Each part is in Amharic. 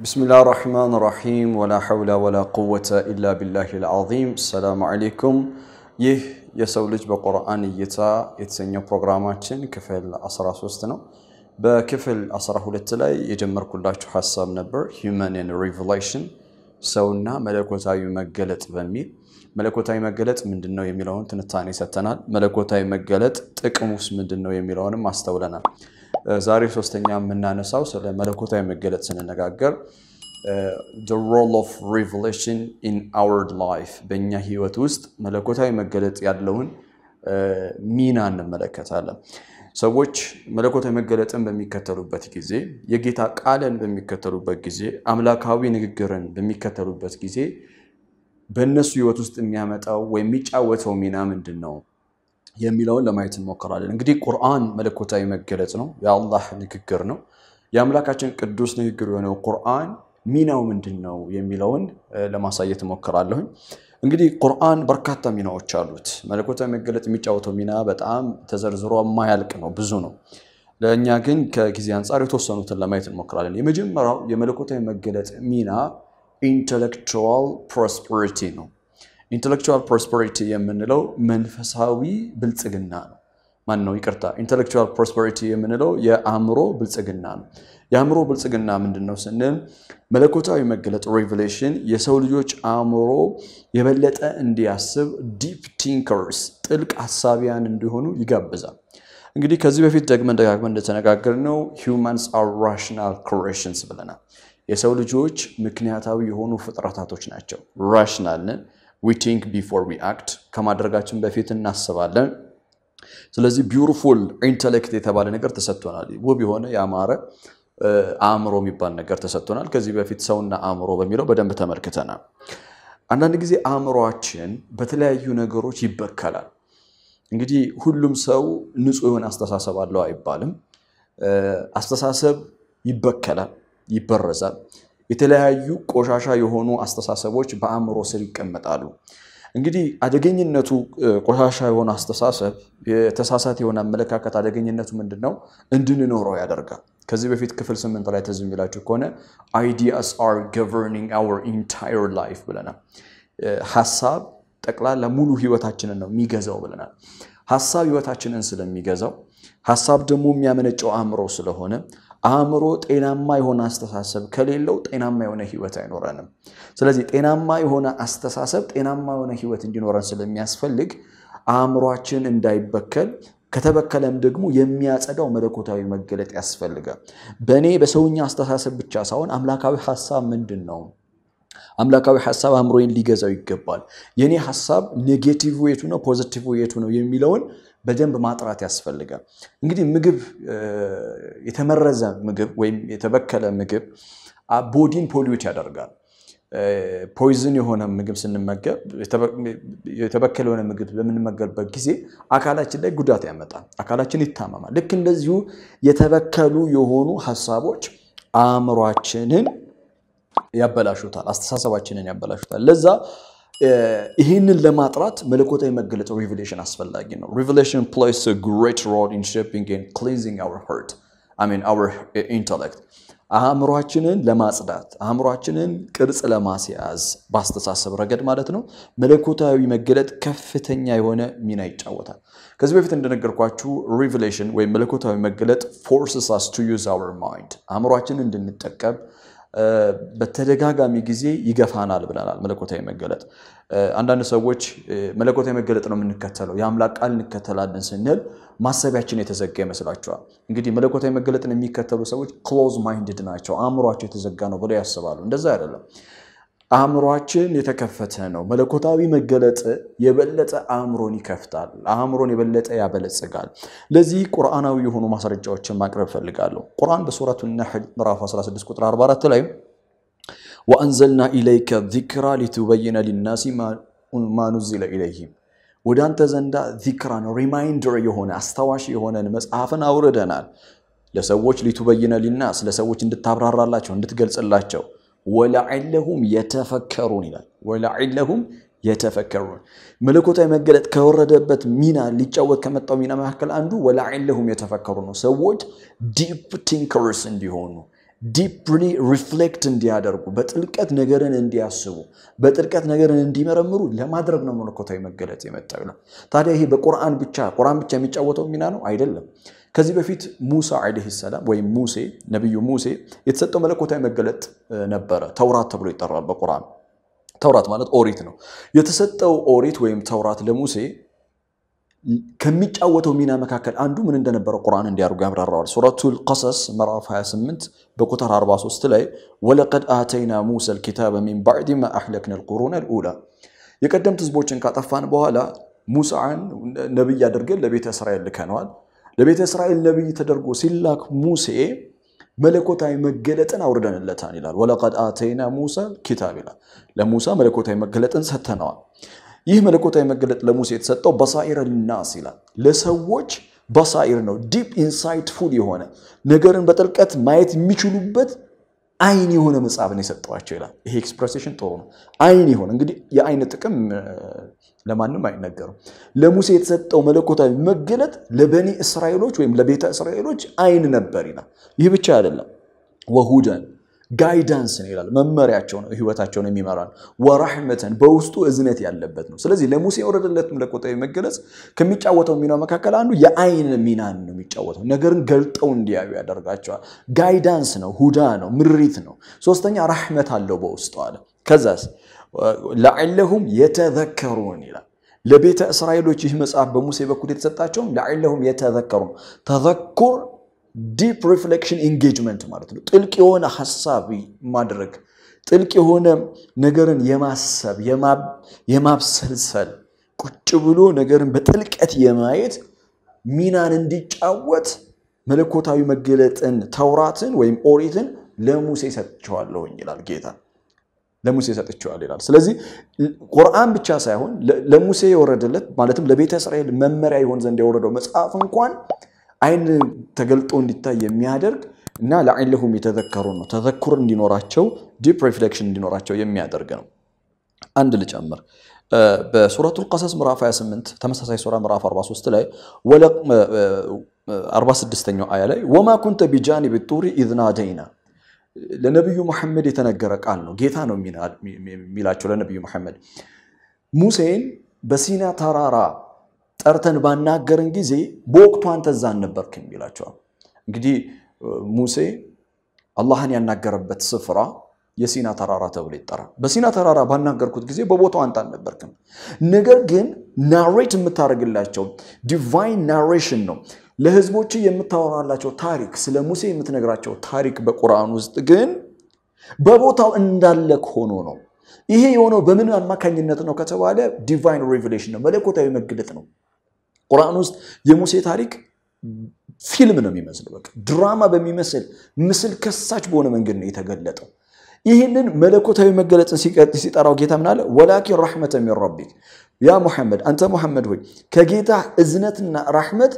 بسم الله الرحمن الرحيم ولا حول ولا قوة إلا بالله العظيم። السلام عليكم። ይህ የሰው ልጅ በቁርአን እይታ የተሰኘው ፕሮግራማችን ክፍል 13 ነው። በክፍል 12 ላይ የጀመርኩላችሁ ሀሳብ ነበር human revelation ሰውና መለኮታዊ መገለጥ በሚል መለኮታዊ መገለጥ ምንድን ነው የሚለውን ትንታኔ ሰጥተናል። መለኮታዊ መገለጥ ጥቅሙስ ምንድን ነው የሚለውንም አስተውለናል። ዛሬ ሶስተኛ የምናነሳው ስለ መለኮታዊ መገለጥ ስንነጋገር the role of revelation in our life በእኛ ህይወት ውስጥ መለኮታዊ መገለጥ ያለውን ሚና እንመለከታለን። ሰዎች መለኮታዊ መገለጥን በሚከተሉበት ጊዜ፣ የጌታ ቃልን በሚከተሉበት ጊዜ፣ አምላካዊ ንግግርን በሚከተሉበት ጊዜ በእነሱ ህይወት ውስጥ የሚያመጣው ወይም የሚጫወተው ሚና ምንድን ነው የሚለውን ለማየት እንሞክራለን። እንግዲህ ቁርአን መለኮታዊ መገለጽ ነው፣ የአላህ ንግግር ነው። የአምላካችን ቅዱስ ንግግር የሆነው ቁርአን ሚናው ምንድን ነው የሚለውን ለማሳየት እሞክራለሁኝ። እንግዲህ ቁርአን በርካታ ሚናዎች አሉት። መለኮታዊ መገለጥ የሚጫወተው ሚና በጣም ተዘርዝሮ የማያልቅ ነው፣ ብዙ ነው። ለእኛ ግን ከጊዜ አንጻር የተወሰኑትን ለማየት እንሞክራለን። የመጀመሪያው የመለኮታዊ መገለጥ ሚና intellectual prosperity ነው። intellectual prosperity የምንለው መንፈሳዊ ብልጽግና ነው። ማን ነው? ይቅርታ፣ intellectual prosperity የምንለው የአእምሮ ብልጽግና ነው። የአእምሮ ብልጽግና ምንድን ነው ስንል መለኮታዊ መገለጥ revelation የሰው ልጆች አእምሮ የበለጠ እንዲያስብ deep thinkers ጥልቅ ሀሳቢያን እንዲሆኑ ይጋብዛል። እንግዲህ ከዚህ በፊት ደግመን ደጋግመን እንደተነጋገርነው humans are rational creations ብለናል። የሰው ልጆች ምክንያታዊ የሆኑ ፍጥረታቶች ናቸው። rational ነን። we think before we act ከማድረጋችን በፊት እናስባለን። ስለዚህ beautiful intellect የተባለ ነገር ተሰጥቶናል። ውብ የሆነ ያማረ አእምሮ የሚባል ነገር ተሰጥቶናል። ከዚህ በፊት ሰውና አእምሮ በሚለው በደንብ ተመልክተናል። አንዳንድ ጊዜ አእምሯችን በተለያዩ ነገሮች ይበከላል። እንግዲህ ሁሉም ሰው ንጹሕ የሆነ አስተሳሰብ አለው አይባልም። አስተሳሰብ ይበከላል፣ ይበረዛል። የተለያዩ ቆሻሻ የሆኑ አስተሳሰቦች በአእምሮ ስር ይቀመጣሉ። እንግዲህ አደገኝነቱ ቆሻሻ የሆነ አስተሳሰብ፣ የተሳሳተ የሆነ አመለካከት አደገኝነቱ ምንድን ነው? እንድንኖረው ያደርጋል። ከዚህ በፊት ክፍል ስምንት ላይ ትዝ የሚላችሁ ከሆነ ideas are governing our entire life ብለናል። ሀሳብ ጠቅላላ ሙሉ ህይወታችንን ነው የሚገዛው ብለናል። ሀሳብ ህይወታችንን ስለሚገዛው ሀሳብ ደግሞ የሚያመነጨው አእምሮ ስለሆነ አእምሮ ጤናማ የሆነ አስተሳሰብ ከሌለው ጤናማ የሆነ ህይወት አይኖረንም። ስለዚህ ጤናማ የሆነ አስተሳሰብ ጤናማ የሆነ ህይወት እንዲኖረን ስለሚያስፈልግ አእምሯችን እንዳይበከል ከተበከለም ደግሞ የሚያጸዳው መለኮታዊ መገለጥ ያስፈልጋል። በእኔ በሰውኛ አስተሳሰብ ብቻ ሳይሆን አምላካዊ ሀሳብ ምንድን ነው? አምላካዊ ሀሳብ አእምሮዬን ሊገዛው ይገባል። የእኔ ሀሳብ negative የቱ ነው፣ positive የቱ ነው የሚለውን በደንብ ማጥራት ያስፈልጋል። እንግዲህ ምግብ የተመረዘ ምግብ ወይም የተበከለ ምግብ body ን pollute ያደርጋል። poison የሆነ ምግብ ስንመገብ የተበከለ የሆነ ምግብ በምንመገብበት ጊዜ አካላችን ላይ ጉዳት ያመጣል። አካላችን ይታመማል። ልክ እንደዚሁ የተበከሉ የሆኑ ሀሳቦች አእምሯችንን ያበላሹታል፣ አስተሳሰባችንን ያበላሹታል። ለዛ ይህንን ለማጥራት መለኮታዊ መገለጥ revelation አስፈላጊ ነው። revelation plays great role in shaping and cleansing our heart I mean our intellect አእምሯችንን ለማጽዳት አእምሯችንን ቅርጽ ለማስያዝ በአስተሳሰብ ረገድ ማለት ነው። መለኮታዊ መገለጥ ከፍተኛ የሆነ ሚና ይጫወታል። ከዚህ በፊት እንደነገርኳችሁ revelation ወይም መለኮታዊ መገለጥ forces us to use our mind አእምሯችንን እንድንጠቀም በተደጋጋሚ ጊዜ ይገፋናል ብለናል። መለኮታዊ መገለጥ አንዳንድ ሰዎች መለኮታዊ መገለጥ ነው የምንከተለው የአምላክ ቃል እንከተላለን ስንል ማሰቢያችን የተዘጋ ይመስላቸዋል። እንግዲህ መለኮታዊ መገለጥን የሚከተሉ ሰዎች close minded ናቸው፣ አእምሯቸው የተዘጋ ነው ብለው ያስባሉ። እንደዛ አይደለም። አእምሯችን የተከፈተ ነው። መለኮታዊ መገለጥ የበለጠ አእምሮን ይከፍታል፣ አእምሮን የበለጠ ያበለጽጋል። ለዚህ ቁርአናዊ የሆኑ ማስረጃዎችን ማቅረብ እፈልጋለሁ። ቁርአን በሱረቱ ነሕል ምዕራፍ 16 ቁጥር 44 ላይ وأنزلنا إليك الذكر لتبين للناس ما نزل إليهم ወደ አንተ ዘንዳ ذكر ን reminder የሆነ አስታዋሽ የሆነን መጽሐፍን አውርደናል ለሰዎች لتبين للناس ለሰዎች እንድታብራራላቸው እንድትገልጽላቸው ولعلهم يتفكرون ይላል። ولعلهم يتفكرون መለኮታዊ መገለጥ ከወረደበት ሚና ሊጫወት ከመጣው ሚና መካከል አንዱ ولعلهم يتفكرون ነው። ሰዎች deep thinkers እንዲሆኑ deeply reflect እንዲያደርጉ በጥልቀት ነገርን እንዲያስቡ በጥልቀት ነገርን እንዲመረምሩ ለማድረግ ነው መለኮታዊ መገለጥ የመጣው ይላል። ታዲያ ይሄ በቁርአን ብቻ ቁርአን ብቻ የሚጫወተው ሚና ነው አይደለም። ከዚህ በፊት ሙሳ عليه السلام ወይም ሙሴ ነቢዩ ሙሴ የተሰጠው መለኮታዊ መገለጥ ነበረ። ተውራት ተብሎ ይጠራል በቁርአን። ተውራት ማለት ኦሪት ነው። የተሰጠው ኦሪት ወይም ተውራት ለሙሴ ከሚጫወተው ሚና መካከል አንዱ ምን እንደነበረ ቁርአን እንዲያርጉ ያብራራዋል። ሱረቱል ቀሰስ ምዕራፍ 28 በቁጥር 43 ላይ ወለቀድ አተይና ሙሳ ልኪታበ ሚን ባዕድ ማ አህለክና ልቁሩን ልኡላ የቀደምት ህዝቦችን ካጠፋን በኋላ ሙሳን ነቢይ አድርገን ለቤተ እስራኤል ልከነዋል። ለቤተ እስራኤል ነቢይ ተደርጎ ሲላክ ሙሴ መለኮታዊ መገለጥን አውርደንለታን ይላል። ወለቀድ አተይና ሙሳ ኪታብ ይላል። ለሙሳ መለኮታዊ መገለጥን ሰጥተነዋል። ይህ መለኮታዊ መገለጥ ለሙሴ የተሰጠው بصائر للناس ይላል። ለሰዎች بصائر ነው። deep insightful የሆነ ነገርን በጥልቀት ማየት የሚችሉበት አይን የሆነ መጽሐፍን የሰጠዋቸው ይላል። ይሄ expression ጥሩ ነው። አይን የሆነ እንግዲህ የአይን ጥቅም ለማንም አይነገርም። ለሙሴ የተሰጠው መለኮታዊ መገለጥ ለበኒ እስራኤሎች ወይም ለቤተ እስራኤሎች አይን ነበር ይላል። ይህ ብቻ አይደለም፣ وهدى guidance ነው ይላል። መመሪያቸው ነው፣ ህይወታቸውን የሚመራ ነው። በውስጡ እዝነት ያለበት ነው። ስለዚህ ለሙሴ የወረደለት መለኮታዊ መገለጽ ከሚጫወተው ሚና መካከል አንዱ የአይን ሚናን ነው የሚጫወተው። ነገርን ገልጠው እንዲያዩ ያደርጋቸዋል። guidance ነው፣ هدى ነው፣ ምሪት ነው። ሶስተኛ رحمة አለው በውስጡ አለ። ከዛስ لعلهم يتذكرون ይላል። ለቤተ እስራኤሎች ይህ መጽሐፍ በሙሴ በኩል የተሰጣቸውም لعلهم يتذكرون تذكر deep reflection engagement ማለት ነው። ጥልቅ የሆነ ሀሳብ ማድረግ ጥልቅ የሆነ ነገርን የማሰብ የማብሰልሰል ቁጭ ብሎ ነገርን በጥልቀት የማየት ሚናን እንዲጫወት መለኮታዊ መገለጥን ተውራትን ወይም ኦሪትን ለሙሴ ሰጥቼዋለሁኝ ይላል ጌታ። ለሙሴ ሰጥቼዋለሁ ይላል። ስለዚህ ቁርአን ብቻ ሳይሆን ለሙሴ የወረደለት ማለትም ለቤተ እስራኤል መመሪያ ይሆን ዘንድ የወረደው መጽሐፍ እንኳን አይን ተገልጦ እንዲታይ የሚያደርግ እና لعلهم يتذكرون ነው። تذكر እንዲኖራቸው deep reflection እንዲኖራቸው የሚያደርግ ነው። አንድ ልጨምር። በሱረቱል ቀሰስ ምዕራፍ 28 ተመሳሳይ ሱራ ምዕራፍ 43 ላይ 46ኛው አያ ላይ وما كنت بجانب الطور إذ نادينا ለነቢዩ መሐመድ የተነገረ ቃል ነው። ጌታ ነው የሚላቸው ለነቢዩ መሐመድ ሙሴን በሲና ተራራ ጠርተን ባናገርን ጊዜ በወቅቱ አንተ እዛ አልነበርክም ይላቸዋል። እንግዲህ ሙሴ አላህን ያናገረበት ስፍራ የሲና ተራራ ተብሎ ይጠራል። በሲና ተራራ ባናገርኩት ጊዜ በቦታው አንተ አልነበርክም። ነገር ግን narrate የምታደርግላቸው divine narration ነው ለህዝቦች የምታወራላቸው ታሪክ፣ ስለ ሙሴ የምትነግራቸው ታሪክ በቁርአን ውስጥ ግን በቦታው እንዳለክ ሆኖ ነው። ይሄ የሆነው በምን አማካኝነት ነው ከተባለ divine revelation ነው፣ መለኮታዊ መገለጥ ነው። ቁርአን ውስጥ የሙሴ ታሪክ ፊልም ነው የሚመስለው። በቃ ድራማ በሚመስል ምስል ከሳች በሆነ መንገድ ነው የተገለጠው። ይህንን መለኮታዊ መገለጥን ሲጠራው ጌታ ምን አለ? ولكن رحمة من ربك يا محمد፣ አንተ ሙሐመድ ሆይ ከጌታ እዝነትና ራሕመት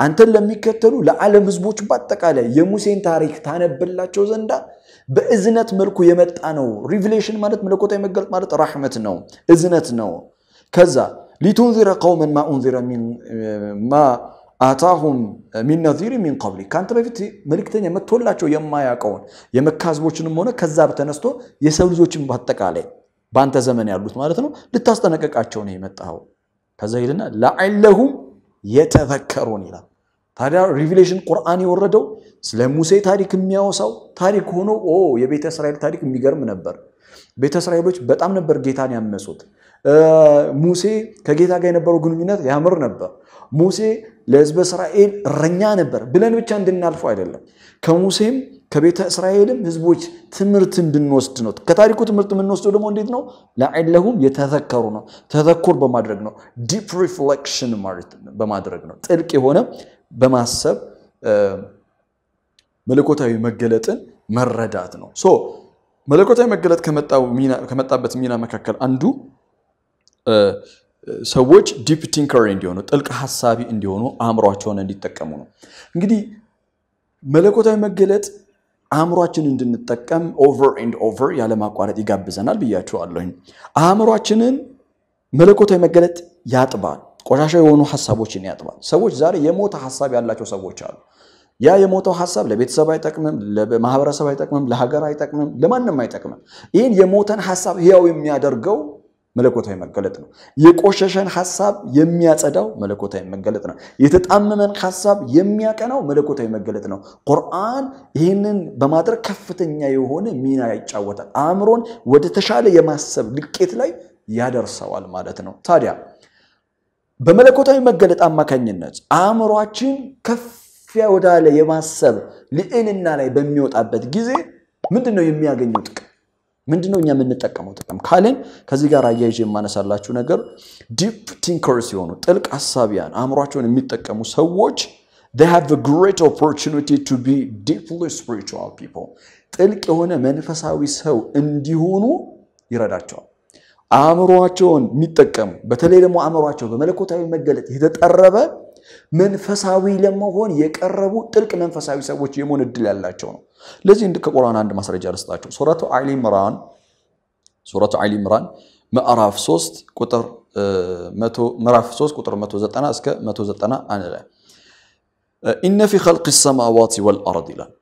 አንተን ለሚከተሉ ለዓለም ህዝቦች በአጠቃላይ የሙሴን ታሪክ ታነብላቸው ዘንዳ በእዝነት መልኩ የመጣ ነው። revelation ማለት መለኮታዊ መገለጥ ማለት ራሕመት ነው፣ እዝነት ነው። ከዛ لتنذر قوما ما أنذر ما أتاهم من نذير من قبلك ከአንተ በፊት መልክተኛ መጥቶላቸው የማያውቀውን የመካ ህዝቦችንም ሆነ ከዛ በተነስቶ የሰው ልጆችን በአጠቃላይ በአንተ ዘመን ያሉት ማለት ነው ልታስጠነቀቃቸው ነው የመጣኸው። ከዛ ሄድና لعلهم يتذكرون ይላል። ታዲያ revelation ቁርአን የወረደው ስለ ሙሴ ታሪክ የሚያወሳው ታሪክ ሆኖ የቤተ እስራኤል ታሪክ የሚገርም ነበር። ቤተ እስራኤሎች በጣም ነበር ጌታን ያመፁት። ሙሴ ከጌታ ጋር የነበረው ግንኙነት ያምር ነበር። ሙሴ ለህዝበ እስራኤል እረኛ ነበር ብለን ብቻ እንድናልፈው አይደለም። ከሙሴም ከቤተ እስራኤልም ህዝቦች ትምህርት እንድንወስድ ነው። ከታሪኩ ትምህርት የምንወስደው ደግሞ እንዴት ነው? لعلهم يتذكرون ነው። تذكر በማድረግ ነው። deep reflection በማድረግ ነው። ጥልቅ የሆነ በማሰብ መለኮታዊ መገለጥን መረዳት ነው። so መለኮታዊ መገለጥ ከመጣበት ሚና መካከል አንዱ ሰዎች deep thinker እንዲሆኑ ጥልቅ አሳቢ እንዲሆኑ አእምሯቸውን እንዲጠቀሙ ነው። እንግዲህ መለኮታዊ መገለጥ አእምሯችን እንድንጠቀም over and over ያለማቋረጥ ይጋብዘናል ብያቸዋለሁኝ። አእምሯችንን መለኮታዊ መገለጥ ያጥባል፣ ቆሻሻ የሆኑ ሀሳቦችን ያጥባል። ሰዎች ዛሬ የሞተ ሀሳብ ያላቸው ሰዎች አሉ። ያ የሞተው ሀሳብ ለቤተሰብ አይጠቅምም፣ ለማህበረሰብ አይጠቅምም፣ ለሀገር አይጠቅምም፣ ለማንም አይጠቅምም። ይህን የሞተን ሀሳብ ህያው የሚያደርገው መለኮታዊ መገለጥ ነው። የቆሸሸን ሀሳብ የሚያጸዳው መለኮታዊ መገለጥ ነው። የተጣመመን ሀሳብ የሚያቀናው መለኮታዊ መገለጥ ነው። ቁርአን ይህንን በማድረግ ከፍተኛ የሆነ ሚና ይጫወታል። አእምሮን ወደ ተሻለ የማሰብ ልቄት ላይ ያደርሰዋል ማለት ነው። ታዲያ በመለኮታዊ መገለጥ አማካኝነት አእምሯችን ከፍ ወዳለ የማሰብ ልዕልና ላይ በሚወጣበት ጊዜ ምንድን ነው የሚያገኘው ጥቅም? ምንድን ነው እኛ የምንጠቀመው ጥቅም ካልን ከዚህ ጋር አያይዤ የማነሳላችሁ ነገር deep thinkers ሲሆኑ ጥልቅ አሳቢያን አእምሯቸውን የሚጠቀሙ ሰዎች they have a great opportunity to be deeply spiritual people ጥልቅ የሆነ መንፈሳዊ ሰው እንዲሆኑ ይረዳቸዋል። አእምሯቸውን የሚጠቀሙ በተለይ ደግሞ አእምሯቸው በመለኮታዊ መገለጥ የተጠረበ መንፈሳዊ ለመሆን የቀረቡ ጥልቅ መንፈሳዊ ሰዎች የመሆን እድል ያላቸው ነው። ለዚህ እንድ ከቁርአን አንድ ማስረጃ ልስጣቸው። ሱረቱ አሊ ኢምራን ሱረቱ አሊ ኢምራን ምዕራፍ 3 ቁጥር ምዕራፍ 3 ቁጥር 190 እስከ 191 ላይ إن في خلق السماوات والأرض ይላል።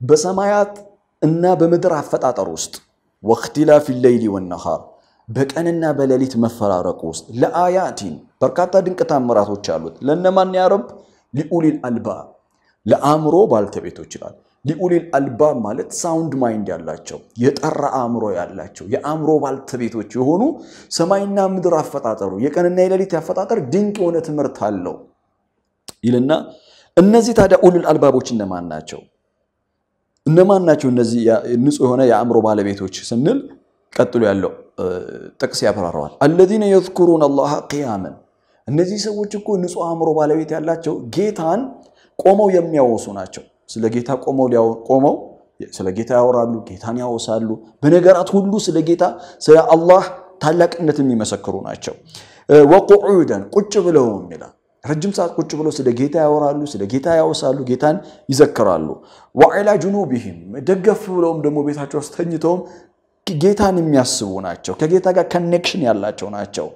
በሰማያት እና በምድር አፈጣጠር ውስጥ واختلاف الليل والنهار በቀንና በሌሊት መፈራረቁ ውስጥ لآيات በርካታ ድንቅ ታምራቶች አሉት። ለእነማን يا رب لأولي الألباب ለአእምሮ ባለቤቶች ይላል። لأولي الألباب ማለት sound mind ያላቸው የጠራ አእምሮ ያላቸው የአእምሮ ባለቤቶች የሆኑ ሰማይና ምድር አፈጣጠሩ የቀንና የሌሊት አፈጣጠር ድንቅ የሆነ ትምህርት አለው ይልና እነዚህ ታዲያ ኡሉል አልባቦች እነማን ናቸው? እነማን ናቸው? እነዚህ ንጹህ የሆነ የአእምሮ ባለቤቶች ስንል ቀጥሎ ያለው ጥቅስ ያብራረዋል። አለዚነ የዝኩሩን አላህ ቅያመን እነዚህ ሰዎች እኮ ንጹህ አእምሮ ባለቤት ያላቸው ጌታን ቆመው የሚያወሱ ናቸው። ስለ ጌታ ቆመው ቆመው ስለ ጌታ ያወራሉ፣ ጌታን ያወሳሉ። በነገራት ሁሉ ስለ ጌታ ስለ አላህ ታላቅነት የሚመሰክሩ ናቸው። وقعودا ቁጭ ብለውም ይላል ረጅም ሰዓት ቁጭ ብለው ስለ ጌታ ያወራሉ፣ ስለ ጌታ ያወሳሉ፣ ጌታን ይዘክራሉ። وعلى جنوبهم ደገፍ ብለውም ደግሞ ቤታቸው ውስጥ ተኝተውም ጌታን የሚያስቡ ናቸው። ከጌታ ጋር connection ያላቸው ናቸው።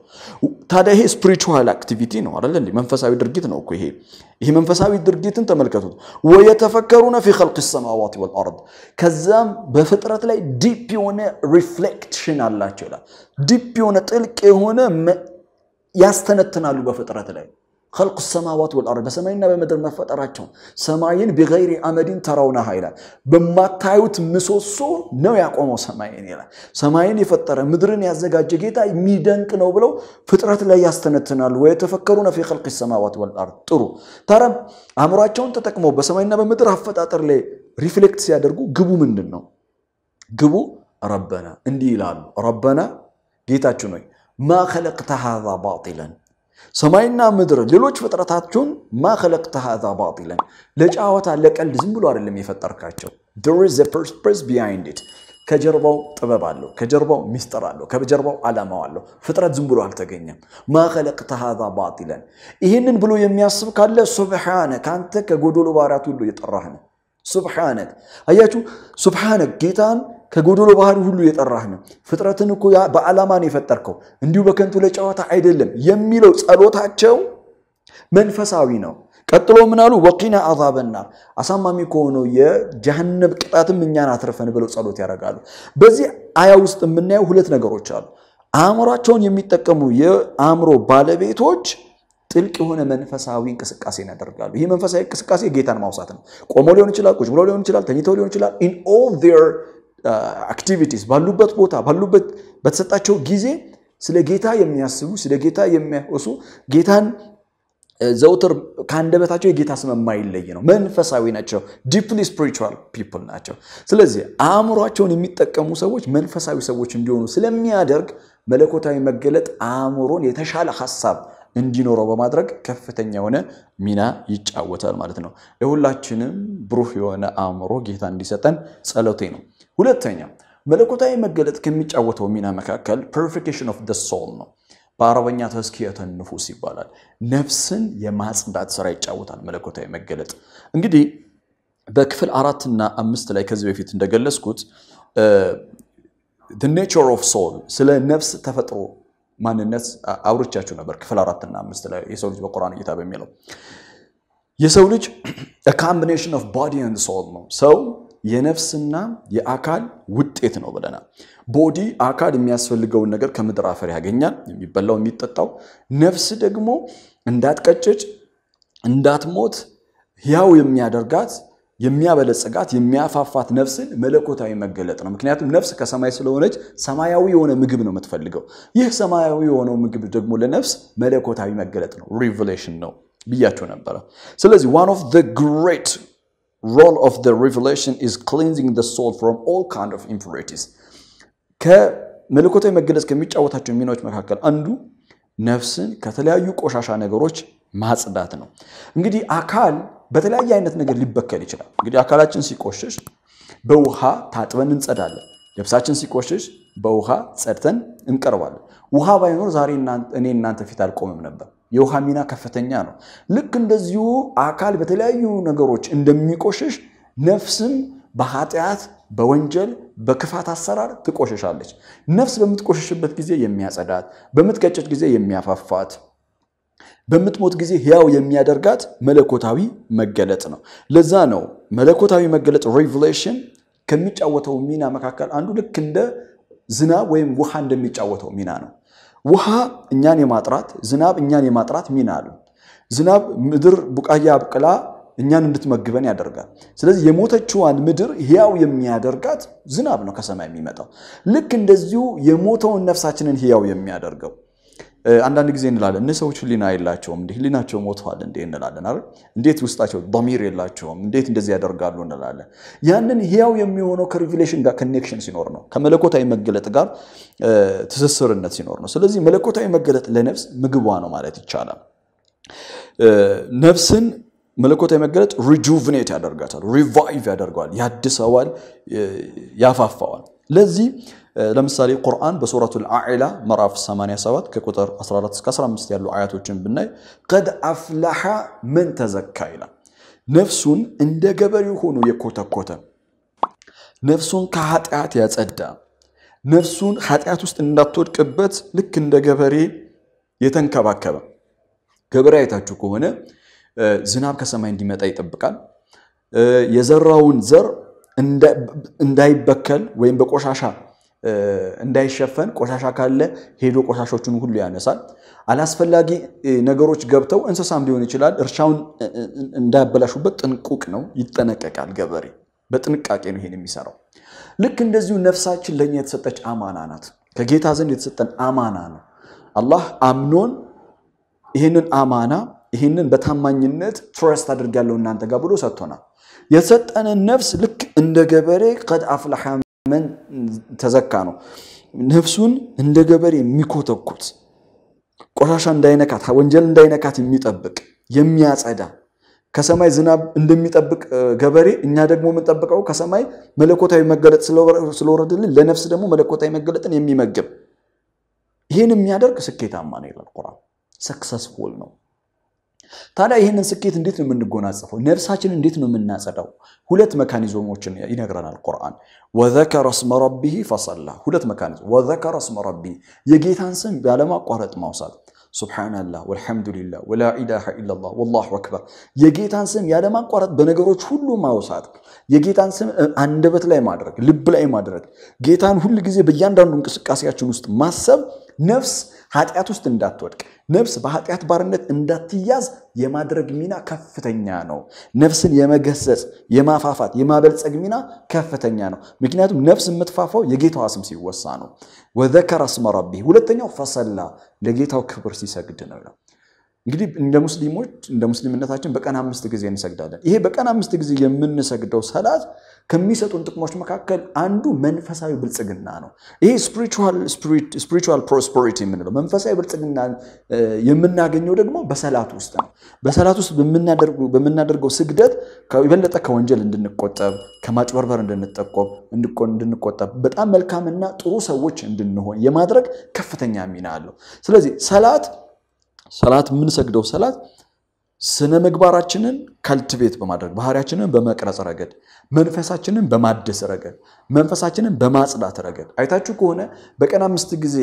ታዲያ ይሄ spiritual activity ነው አይደል? መንፈሳዊ ድርጊት ነው እኮ ይሄ። ይሄ መንፈሳዊ ድርጊትን ተመልከቱት። ويتفكرون في خلق السماوات والأرض ከዛም በፍጥረት ላይ deep የሆነ reflection አላቸው ይላል። deep የሆነ ጥልቅ የሆነ ያስተነትናሉ በፍጥረት ላይ خلق السماوات والأرض በሰማይና በምድር መፈጠራቸው ሰማይን بغير عمد ترونها ይላል። በማታዩት ምሰሶ ነው ያቆመው ሰማይን ይላል። ሰማይን የፈጠረ ምድርን ያዘጋጀ ጌታ የሚደንቅ ነው ብለው ፍጥረት ላይ ያስተነትናሉ። ويتفكرون في خلق السماوات والأرض። ጥሩ ታዲያ አእምሯቸውን ተጠቅመው በሰማይና በምድር አፈጣጠር ላይ reflect ሲያደርጉ ግቡ ምንድን ነው? ግቡ ربنا እንዲህ ይላሉ። ربنا ጌታችን ሆይ ما خلقت هذا باطلا ሰማይና ምድር ሌሎች ፍጥረታቸውን ما خلقت هذا باطلا ለጨዋታ ለቀልድ ዝም ብሎ አይደለም የፈጠርካቸው። it ከጀርባው ጥበብ አለው፣ ከጀርባው ሚስጥር አለው፣ ከጀርባው ዓላማው አለው። ፍጥረት ዝም ብሎ አልተገኘም። ما خلقت هذا باطلا ይህንን ብሎ የሚያስብ ካለ سبحانك አንተ ከጎዶሎ ባህሪያት ሁሉ የጠራህ ነህ። ሱብሓነክ አያችሁ፣ ሱብሓነክ ጌታን ከጎዶሎ ባህሪ ሁሉ የጠራህ ነው። ፍጥረትን እኮ በዓላማ ነው የፈጠርከው፣ እንዲሁ በከንቱ ለጨዋታ አይደለም የሚለው ጸሎታቸው መንፈሳዊ ነው። ቀጥሎ ምን አሉ? ወቂና አዛበናር አሳማሚ ከሆነው የጀሃነም ቅጣትም እኛን አትርፈን ብለው ጸሎት ያደርጋሉ። በዚህ አያ ውስጥ የምናየው ሁለት ነገሮች አሉ። አእምሯቸውን የሚጠቀሙ የአእምሮ ባለቤቶች ጥልቅ የሆነ መንፈሳዊ እንቅስቃሴን ያደርጋሉ። ይህ መንፈሳዊ እንቅስቃሴ ጌታን ማውሳት ነው። ቆመው ሊሆን ይችላል፣ ቁጭ ብለው ሊሆን ይችላል፣ ተኝተው ሊሆን ይችላል። in all their activities ባሉበት ቦታ ባሉበት በተሰጣቸው ጊዜ ስለ ጌታ የሚያስቡ ስለ ጌታ የሚያወሱ ጌታን ዘውትር ከአንደበታቸው የጌታ ስም የማይለይ ነው። መንፈሳዊ ናቸው። deeply spiritual people ናቸው። ስለዚህ አእምሯቸውን የሚጠቀሙ ሰዎች መንፈሳዊ ሰዎች እንዲሆኑ ስለሚያደርግ መለኮታዊ መገለጥ አእምሮን የተሻለ ሀሳብ እንዲኖረው በማድረግ ከፍተኛ የሆነ ሚና ይጫወታል ማለት ነው። ለሁላችንም ብሩህ የሆነ አእምሮ ጌታ እንዲሰጠን ጸሎቴ ነው። ሁለተኛ መለኮታዊ መገለጥ ከሚጫወተው ሚና መካከል purification of the soul ነው። በአረበኛ تزكية النفس ይባላል። ነፍስን የማጽዳት ስራ ይጫወታል መለኮታዊ መገለጥ። እንግዲህ በክፍል አራትና አምስት ላይ ከዚህ በፊት እንደገለጽኩት nature of soul ስለ ነፍስ ተፈጥሮ ማንነት አውርቻችሁ ነበር። ክፍል አራትና አምስት ላይ የሰው ልጅ በቁርአን እይታ በሚለው የሰው ልጅ combination of body and soul ነው። ሰው የነፍስና የአካል ውጤት ነው ብለናል። body አካል የሚያስፈልገውን ነገር ከምድር አፈር ያገኛል፣ የሚበላው የሚጠጣው። ነፍስ ደግሞ እንዳትቀጭጭ እንዳትሞት ሕያው የሚያደርጋት የሚያበለጽጋት የሚያፋፋት ነፍስን መለኮታዊ መገለጥ ነው። ምክንያቱም ነፍስ ከሰማይ ስለሆነች ሰማያዊ የሆነ ምግብ ነው የምትፈልገው። ይህ ሰማያዊ የሆነው ምግብ ደግሞ ለነፍስ መለኮታዊ መገለጥ ነው፣ revelation ነው ብያችሁ ነበረ። ስለዚህ one of the great role of the revelation is cleansing the soul from all kind of impurities ከመለኮታዊ መገለጥ ከሚጫወታቸው ሚናዎች መካከል አንዱ ነፍስን ከተለያዩ ቆሻሻ ነገሮች ማጽዳት ነው። እንግዲህ አካል በተለያየ አይነት ነገር ሊበከል ይችላል። እንግዲህ አካላችን ሲቆሽሽ በውሃ ታጥበን እንጸዳለን። ልብሳችን ሲቆሽሽ በውሃ ጸድተን እንቀርባለን። ውሃ ባይኖር ዛሬ እኔ እናንተ ፊት አልቆምም ነበር። የውሃ ሚና ከፍተኛ ነው። ልክ እንደዚሁ አካል በተለያዩ ነገሮች እንደሚቆሽሽ ነፍስም በኃጢአት በወንጀል በክፋት አሰራር ትቆሽሻለች። ነፍስ በምትቆሽሽበት ጊዜ የሚያጸዳት፣ በምትቀጨጭ ጊዜ የሚያፋፋት በምትሞት ጊዜ ሕያው የሚያደርጋት መለኮታዊ መገለጥ ነው። ለዛ ነው መለኮታዊ መገለጥ ሬቨሌሽን ከሚጫወተው ሚና መካከል አንዱ ልክ እንደ ዝናብ ወይም ውሃ እንደሚጫወተው ሚና ነው። ውሃ እኛን የማጥራት ዝናብ እኛን የማጥራት ሚና አለው። ዝናብ ምድር ቡቃያ አብቅላ እኛን እንድትመግበን ያደርጋል። ስለዚህ የሞተችዋን ምድር ሕያው የሚያደርጋት ዝናብ ነው ከሰማይ የሚመጣው። ልክ እንደዚሁ የሞተውን ነፍሳችንን ሕያው የሚያደርገው አንዳንድ ጊዜ እንላለን እነ ሰዎች ህሊና የላቸውም እንዲህ ህሊናቸው ሞተዋል እንዴ እንላለን አይደል? እንዴት ውስጣቸው ضمير የላቸውም እንዴት እንደዚህ ያደርጋሉ እንላለን። ያንን ህያው የሚሆነው ከ revelation ጋር connection ሲኖር ነው ከመለኮታዊ መገለጥ ጋር ትስስርነት ሲኖር ነው። ስለዚህ መለኮታዊ መገለጥ ለነፍስ ምግቧ ነው ማለት ይቻላል። ነፍስን መለኮታዊ መገለጥ rejuvenate ያደርጋታል revive ያደርገዋል ያድሰዋል ያፋፋዋል። ለዚህ ለምሳሌ ቁርአን በሱረቱል አዕላ ምዕራፍ 87 ከቁጥር 14 እስከ 15 ያሉ አያቶችን ብናይ ቀድ አፍላሐ መን ተዘካ ይላል። ነፍሱን እንደ ገበሬው ሆኖ የኮተኮተ ነፍሱን ከኃጢአት ያጸዳ ነፍሱን ኃጢአት ውስጥ እንዳትወድቅበት ልክ እንደ ገበሬ የተንከባከበ ገበሬ አይታችሁ ከሆነ ዝናብ ከሰማይ እንዲመጣ ይጠብቃል። የዘራውን ዘር እንዳይበከል ወይም በቆሻሻ እንዳይሸፈን ቆሻሻ ካለ ሄዶ ቆሻሾቹን ሁሉ ያነሳል። አላስፈላጊ ነገሮች ገብተው እንስሳም ሊሆን ይችላል እርሻውን እንዳያበላሹበት ጥንቁቅ ነው፣ ይጠነቀቃል። ገበሬ በጥንቃቄ ነው ይሄን የሚሰራው። ልክ እንደዚሁ ነፍሳችን ለእኛ የተሰጠች አማና ናት። ከጌታ ዘንድ የተሰጠን አማና ነው። አላህ አምኖን ይህንን አማና ይህንን በታማኝነት ትረስት አድርጋለሁ እናንተ ጋር ብሎ ሰጥቶናል። የሰጠንን ነፍስ ልክ እንደ ገበሬ ቀድ አፍላሐ መን ተዘካ ነው። ነፍሱን እንደ ገበሬ የሚኮተኩት ቆሻሻ እንዳይነካት ወንጀል እንዳይነካት የሚጠብቅ የሚያጸዳ ከሰማይ ዝናብ እንደሚጠብቅ ገበሬ እኛ ደግሞ የምንጠብቀው ከሰማይ መለኮታዊ መገለጥ ስለወረድልን ለነፍስ ደግሞ መለኮታዊ መገለጥን የሚመግብ ይህን የሚያደርግ ስኬታማ ነው ይላል ቁርአን። successful ነው። ታዲያ ይህንን ስኬት እንዴት ነው የምንጎናጸፈው? ነፍሳችን እንዴት ነው የምናጸዳው? ሁለት mechanism ኦችን ይነግረናል ቁርአን። وذكر اسم ربه فصلى። ሁለት mechanism وذكر اسم ربه የጌታን ስም ያለማቋረጥ ማውሳት سبحان الله والحمد لله ولا إله إلا الله والله أكبر። የጌታን ስም ያለማቋረጥ በነገሮች ሁሉ ማውሳት፣ የጌታን ስም አንደበት ላይ ማድረግ፣ ልብ ላይ ማድረግ፣ ጌታን ሁል ጊዜ በእያንዳንዱ እንቅስቃሴያችን ውስጥ ማሰብ ነፍስ ኃጢአት ውስጥ እንዳትወድቅ ነፍስ በኃጢአት ባርነት እንዳትያዝ የማድረግ ሚና ከፍተኛ ነው። ነፍስን የመገሰጽ የማፋፋት የማበልጸግ ሚና ከፍተኛ ነው። ምክንያቱም ነፍስ የምትፋፋው የጌታዋ ስም ሲወሳ ነው። ወዘከረ ስመ ረቢህ። ሁለተኛው ፈሰላ ለጌታው ክብር ሲሰግድ ነው። እንግዲህ እንደ ሙስሊሞች እንደ ሙስሊምነታችን በቀን አምስት ጊዜ እንሰግዳለን። ይሄ በቀን አምስት ጊዜ የምንሰግደው ሰላት ከሚሰጡን ጥቅሞች መካከል አንዱ መንፈሳዊ ብልጽግና ነው። ይሄ spiritual prosperity የምንለው መንፈሳዊ ብልጽግና የምናገኘው ደግሞ በሰላት ውስጥ ነው። በሰላት ውስጥ በምናደርገው ስግደት የበለጠ ከወንጀል እንድንቆጠብ፣ ከማጭበርበር እንድንቆጠብ፣ በጣም መልካምና ጥሩ ሰዎች እንድንሆን የማድረግ ከፍተኛ ሚና አለው። ስለዚህ ሰላት ሰላት የምንሰግደው ሰላት ስነ ምግባራችንን ከልትቤት በማድረግ ባህሪያችንን በመቅረጽ ረገድ መንፈሳችንን በማደስ ረገድ መንፈሳችንን በማጽዳት ረገድ አይታችሁ ከሆነ በቀን አምስት ጊዜ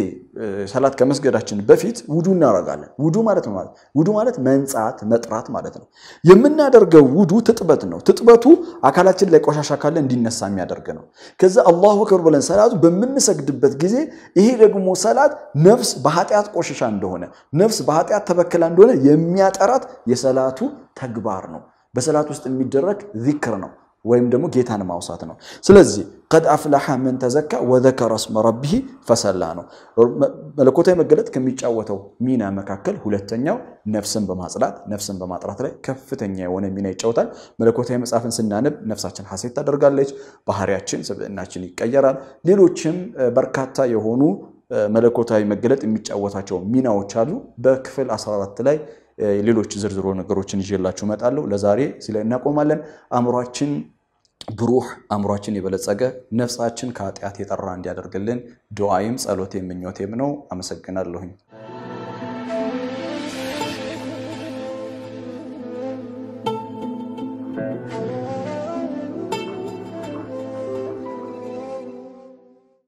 ሰላት ከመስገዳችን በፊት ውዱ እናደርጋለን። ውዱ ማለት ነው ውዱ ማለት መንጻት መጥራት ማለት ነው። የምናደርገው ውዱ ትጥበት ነው። ትጥበቱ አካላችን ላይ ቆሻሻ ካለ እንዲነሳ የሚያደርግ ነው። ከዛ አላሁ አክበር ብለን ሰላቱ በምንሰግድበት ጊዜ ይሄ ደግሞ ሰላት ነፍስ በኃጢአት ቆሻሻ እንደሆነ ነፍስ በኃጢአት ተበክላ እንደሆነ የሚያጠራት የሰላቱ ተግባር ነው። በሰላት ውስጥ የሚደረግ ዚክር ነው ወይም ደግሞ ጌታን ማውሳት ነው። ስለዚህ ቀድ አፍላሐ መን ተዘካ ወዘከረ እስመ ረቢህ ፈሰላ ነው። መለኮታዊ መገለጥ ከሚጫወተው ሚና መካከል ሁለተኛው ነፍስን በማጽዳት ነፍስን በማጥራት ላይ ከፍተኛ የሆነ ሚና ይጫወታል። መለኮታዊ መጽሐፍን ስናነብ ነፍሳችን ሐሴት ታደርጋለች፣ ባህሪያችን፣ ስብዕናችን ይቀየራል። ሌሎችም በርካታ የሆኑ መለኮታዊ መገለጥ የሚጫወታቸው ሚናዎች አሉ። በክፍል 14 ላይ ሌሎች ዝርዝሮ ነገሮችን ይዤላችሁ እመጣለሁ። ለዛሬ እዚህ ላይ እናቆማለን። አእምሯችን ብሩህ አእምሯችን የበለጸገ ነፍሳችን ከኃጢአት የጠራ እንዲያደርግልን ዱዓይም ጸሎቴም ምኞቴም ነው። አመሰግናለሁኝ።